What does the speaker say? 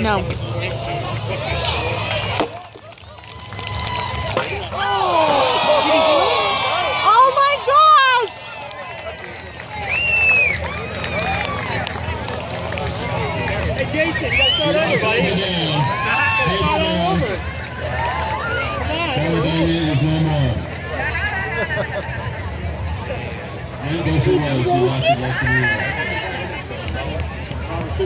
No. about the points and what they score. Oh my gosh! Hey, Jason, you gotta start over, buddy. Start all over. Caledonia is no more. Rest of the year.